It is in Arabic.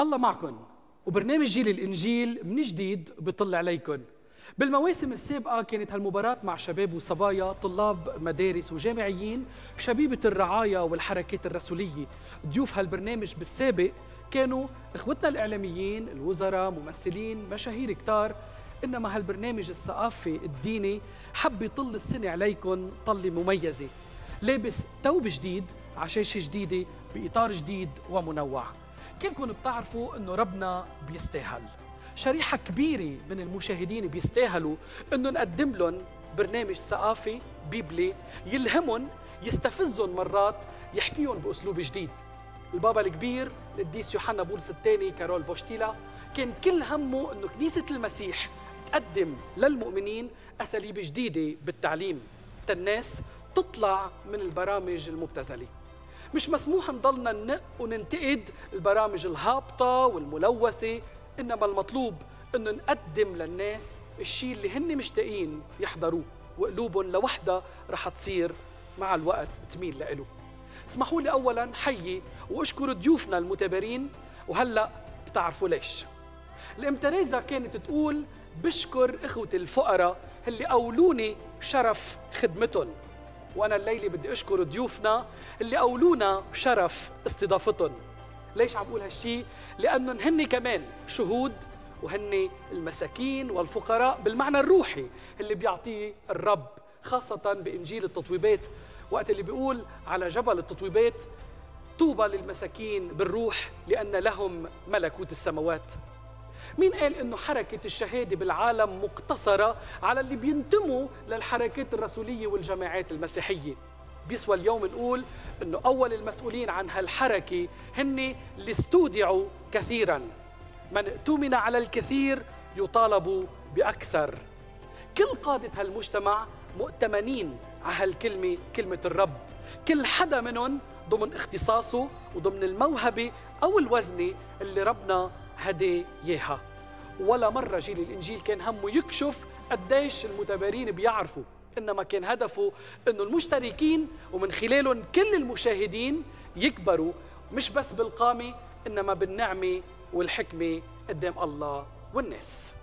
الله معكم وبرنامج جيل الإنجيل من جديد بيطل عليكم بالمواسم السابقة كانت هالمباراة مع شباب وصبايا طلاب مدارس وجامعيين شبيبة الرعاية والحركات الرسولية. ضيوف هالبرنامج بالسابق كانوا إخوتنا الإعلاميين الوزراء ممثلين مشاهير كتار. إنما هالبرنامج الثقافي الديني حب يطل السنة عليكم طلة مميزة. لابس توب جديد على شاشة جديدة بإطار جديد ومنوع. كلكم بتعرفوا إنه ربنا بيستاهل. شريحة كبيرة من المشاهدين بيستاهلوا إنه نقدم لهم برنامج ثقافي بيبلي يلهمهم يستفزهم مرات يحكيهم بأسلوب جديد. البابا الكبير القديس يوحنا بولس الثاني كارول فوشتيلا كان كل همه إنه كنيسة المسيح تقدم للمؤمنين أساليب جديدة بالتعليم. الناس تطلع من البرامج المبتذلة. مش مسموح نضلنا ننق وننتقد البرامج الهابطة والملوثة إنما المطلوب إنه نقدم للناس الشيء اللي هن مشتاقين يحضروه وقلوبهم لوحدها رح تصير مع الوقت تميل لإله اسمحوا لي أولا حيي وأشكر ضيوفنا المتبرين وهلأ بتعرفوا ليش. الام تريزا كانت تقول بشكر اخوتي الفقراء اللي اولوني شرف خدمتهم. وأنا الليلة بدي أشكر ضيوفنا اللي أولونا شرف استضافتهم. ليش عم بقول هالشيء لأنهم هن كمان شهود وهن المساكين والفقراء بالمعنى الروحي اللي بيعطيه الرب خاصة بإنجيل التطويبات. وقت اللي بيقول على جبل التطويبات طوبى للمساكين بالروح لأن لهم ملكوت السماوات. مين قال إنه حركة الشهادة بالعالم مقتصرة على اللي بينتموا للحركات الرسولية والجماعات المسيحية؟ بيسوى اليوم نقول إنه أول المسؤولين عن هالحركة هن اللي استودعوا كثيرا. من اؤتمن على الكثير يطالب بأكثر. كل قادة هالمجتمع مؤتمنين على هالكلمة كلمة الرب. كل حدا منهم ضمن اختصاصه وضمن الموهبة أو الوزنه اللي ربنا هدي إياها ولا مرة جيل الإنجيل كان همه يكشف قديش المتبارين بيعرفوا. إنما كان هدفه إنه المشتركين ومن خلالهم كل المشاهدين يكبروا مش بس بالقامة إنما بالنعمة والحكمة قدام الله والناس.